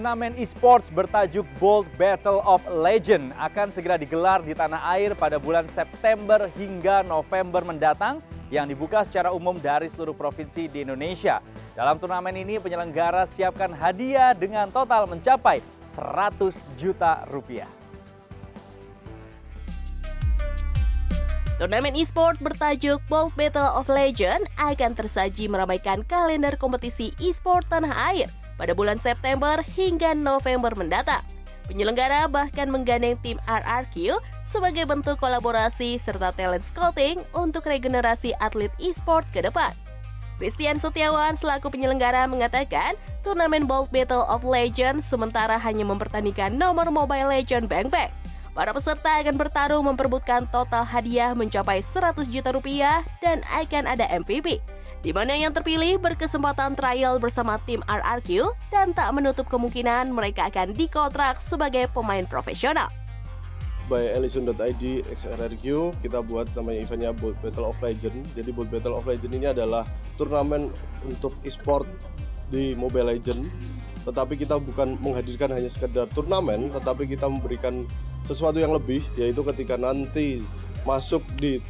Turnamen esports bertajuk Bold Battle of Legend akan segera digelar di tanah air pada bulan September hingga November mendatang yang dibuka secara umum dari seluruh provinsi di Indonesia. Dalam turnamen ini penyelenggara siapkan hadiah dengan total mencapai 100 juta rupiah. Turnamen e-sport bertajuk Bold Battle of Legend akan tersaji meramaikan kalender kompetisi e-sport tanah air pada bulan September hingga November mendatang. Penyelenggara bahkan menggandeng tim RRQ sebagai bentuk kolaborasi serta talent scouting untuk regenerasi atlet e-sport ke depan. Christian Setiawan selaku penyelenggara mengatakan, turnamen Bold Battle of Legends sementara hanya mempertandingkan nomor Mobile Legend Bang Bang. Para peserta akan bertarung memperebutkan total hadiah mencapai 100 juta rupiah dan akan ada MVP di mana yang terpilih berkesempatan trial bersama tim RRQ dan tak menutup kemungkinan mereka akan dikontrak sebagai pemain profesional. By Ellison.id XRRQ kita buat namanya eventnya Bold Battle of Legend. Jadi Bold Battle of Legend ini adalah turnamen untuk e-sport di Mobile Legend. Tetapi kita bukan menghadirkan hanya sekedar turnamen, tetapi kita memberikan sesuatu yang lebih, yaitu ketika nanti masuk di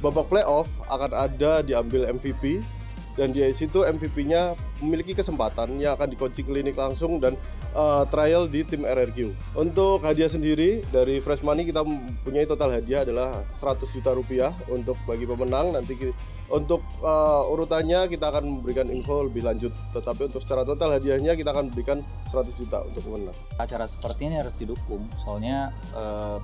babak playoff akan ada diambil MVP dan di situ MVP-nya memiliki kesempatan yang akan dikunci klinik langsung dan uh, trial di tim RRQ. Untuk hadiah sendiri dari Fresh Money kita mempunyai total hadiah adalah 100 juta rupiah untuk bagi pemenang. Nanti untuk uh, urutannya kita akan memberikan info lebih lanjut. Tetapi untuk secara total hadiahnya kita akan berikan 100 juta untuk pemenang. Acara seperti ini harus didukung, soalnya uh,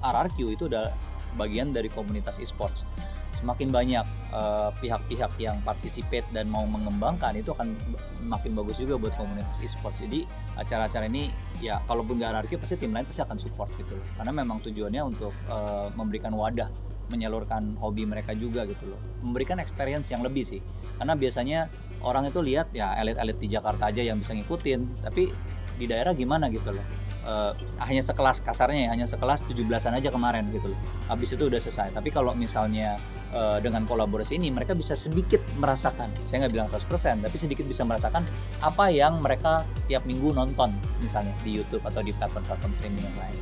RRQ itu udah bagian dari komunitas e-sports. Semakin banyak eh, pihak-pihak uh, yang participate dan mau mengembangkan itu akan makin bagus juga buat komunitas e-sports. Jadi acara-acara ini ya kalaupun gak anarki pasti tim lain pasti akan support gitu loh. Karena memang tujuannya untuk uh, memberikan wadah menyalurkan hobi mereka juga gitu loh. Memberikan experience yang lebih sih. Karena biasanya orang itu lihat ya elit-elit di Jakarta aja yang bisa ngikutin, tapi di daerah gimana gitu loh uh, hanya sekelas kasarnya ya hanya sekelas 17-an aja kemarin gitu loh. Habis itu udah selesai. Tapi kalau misalnya uh, dengan kolaborasi ini mereka bisa sedikit merasakan, saya nggak bilang 100%, tapi sedikit bisa merasakan apa yang mereka tiap minggu nonton misalnya di YouTube atau di platform-platform streaming yang lain.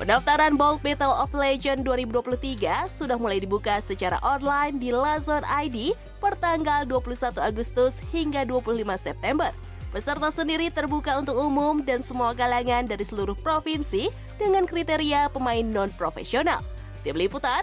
Pendaftaran Bold Battle of Legend 2023 sudah mulai dibuka secara online di Lazon ID per tanggal 21 Agustus hingga 25 September. Peserta sendiri terbuka untuk umum dan semua kalangan dari seluruh provinsi dengan kriteria pemain non-profesional. Tim Liputan,